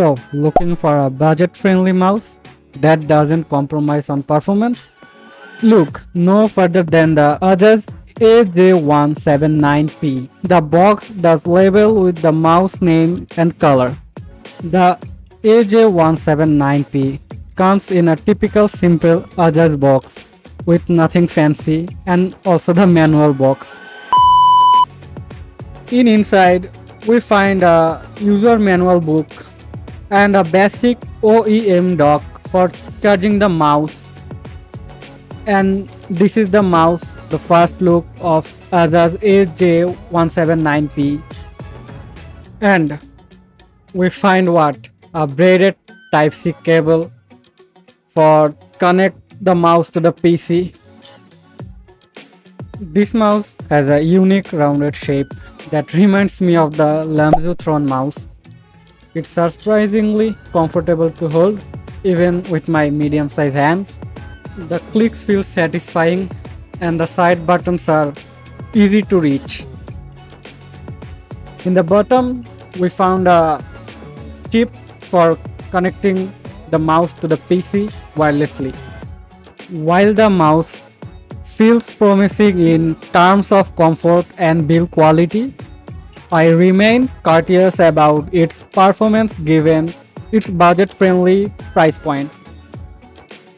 So, looking for a budget-friendly mouse that doesn't compromise on performance? Look no further than the Ajazz AJ179P. The box does label with the mouse name and color. The AJ179P comes in a typical simple Ajazz box with nothing fancy and also the manual box. In inside, we find a user manual book and a basic OEM dock for charging the mouse. And this is the mouse, the first look of Ajazz AJ179P. And we find what? A braided Type-C cable for connect the mouse to the PC. This mouse has a unique rounded shape that reminds me of the Lamzu Thorn mouse. It's surprisingly comfortable to hold even with my medium-sized hands. The clicks feel satisfying and the side buttons are easy to reach. In the bottom, we found a chip for connecting the mouse to the PC wirelessly. While the mouse feels promising in terms of comfort and build quality, I remain courteous about its performance given its budget-friendly price point.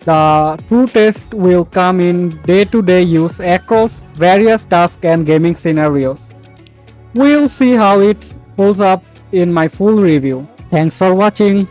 The true test will come in day-to-day -day use across various tasks and gaming scenarios. We'll see how it holds up in my full review. Thanks for watching.